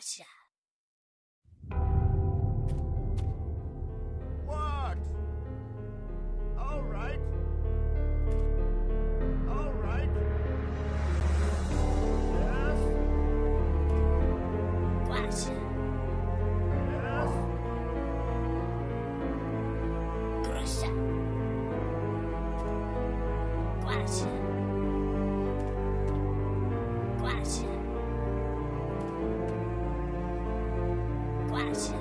下。一起，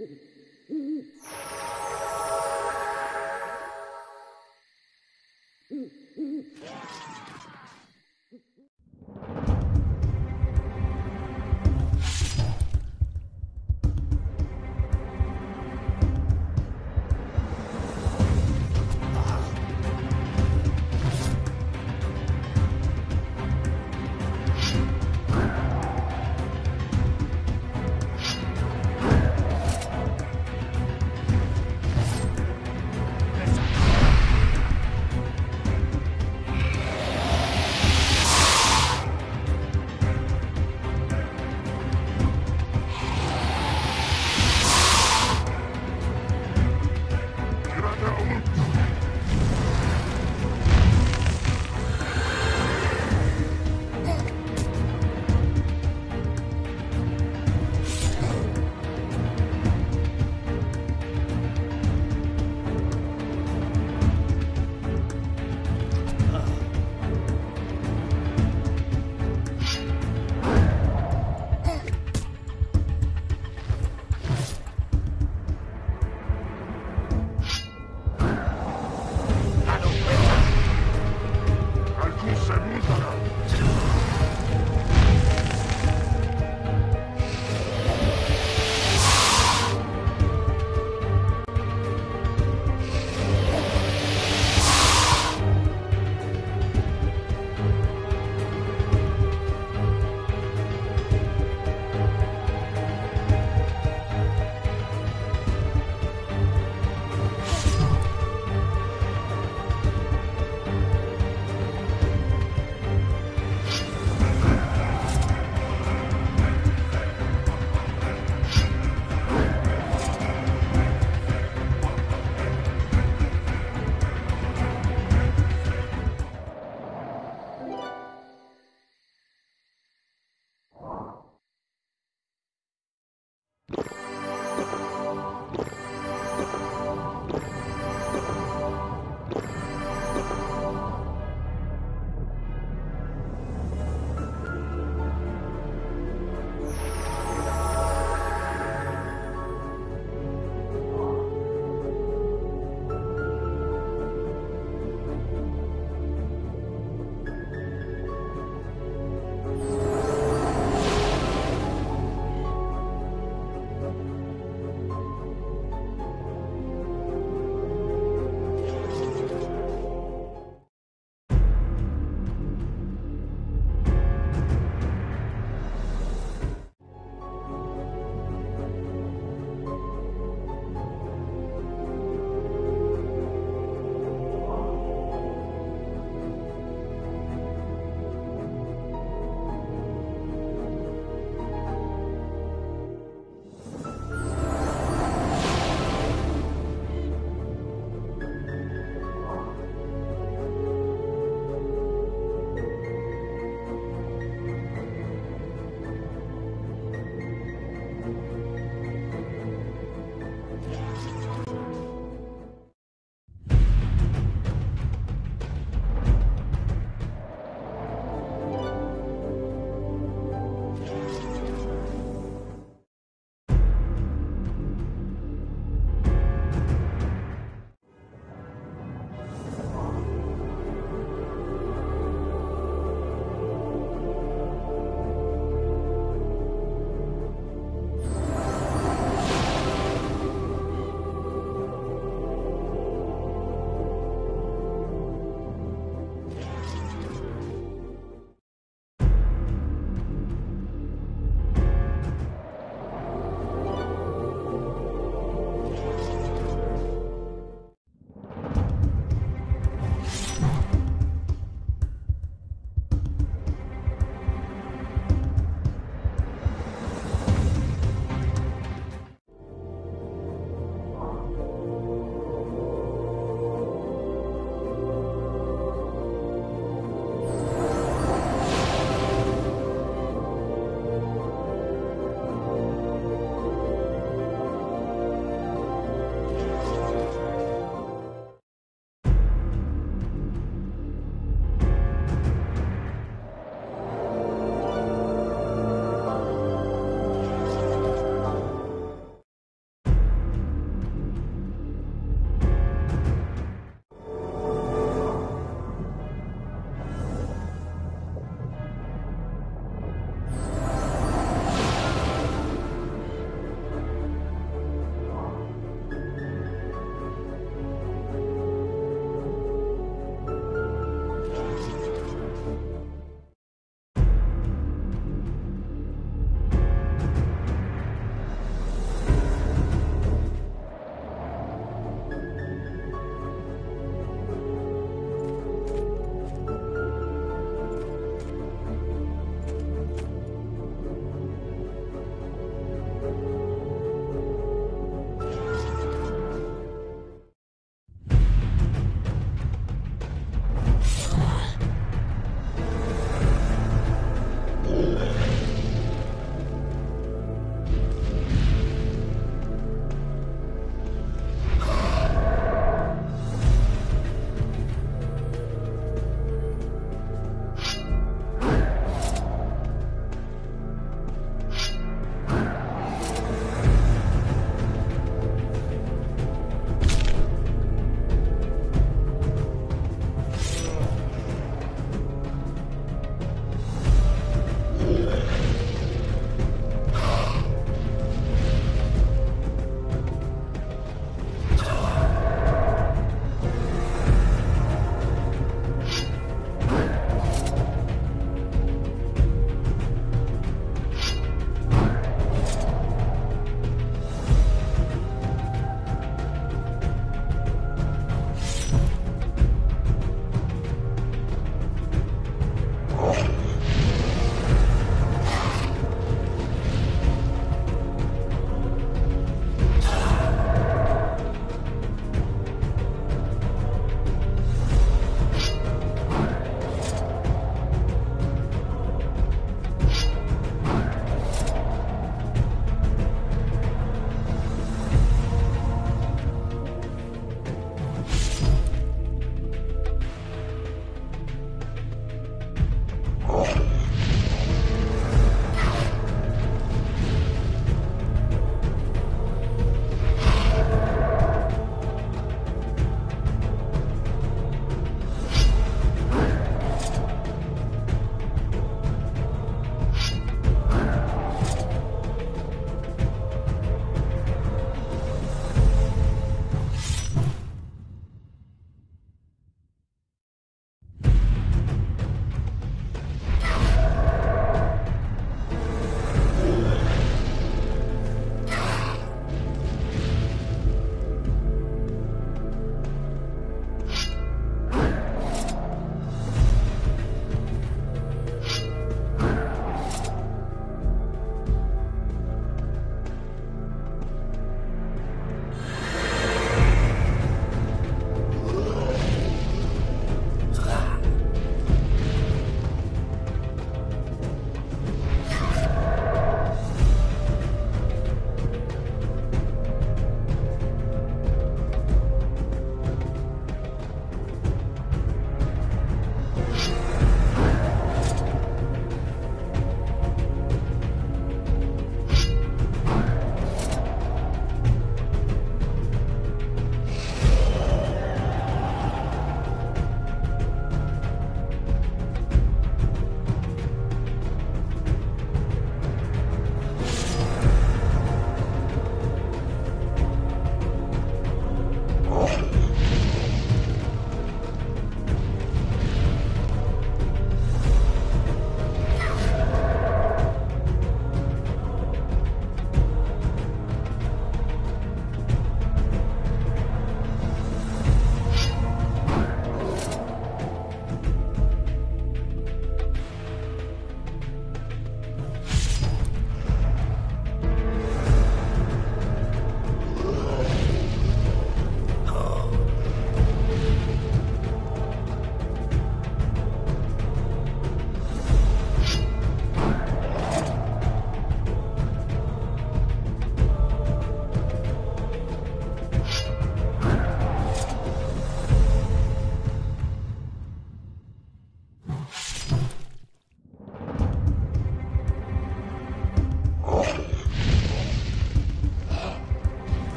嗯嗯。